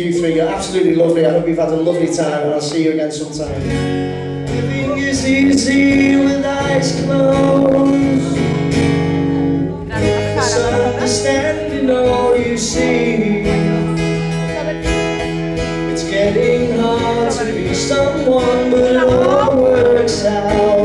you three. You're absolutely lovely. I hope you've had a lovely time and I'll see you again sometime. Living is easy with eyes closed. Misunderstanding all you see. It's getting hard to be someone, but it all works out.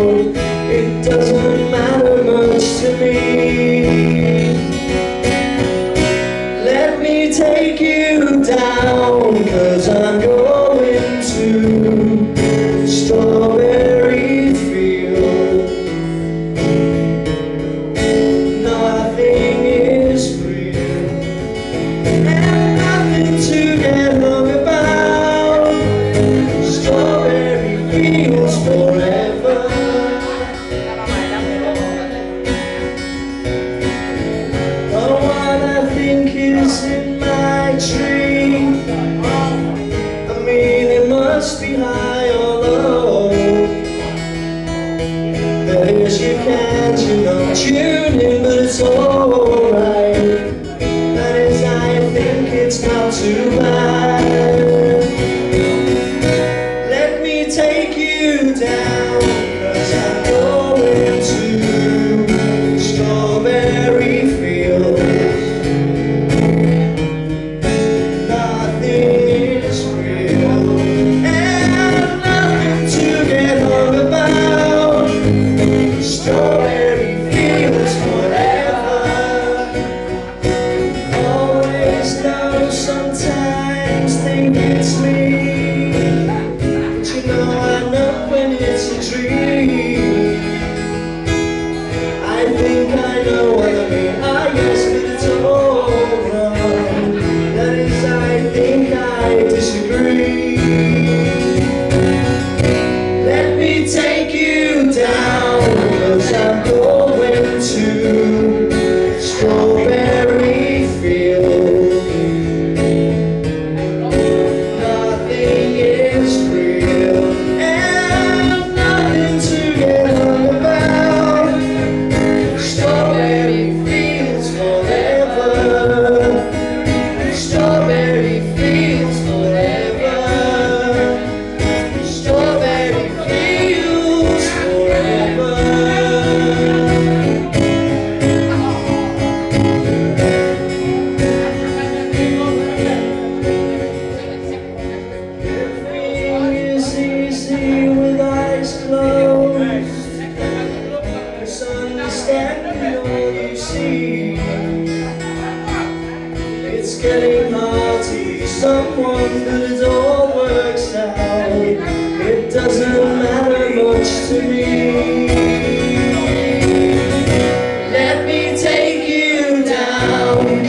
But if you can't, tune in, but it's alright. But as I think it's not too bad. it's a dream. getting hard to someone that it all works out. It doesn't matter much to me. Let me take you down.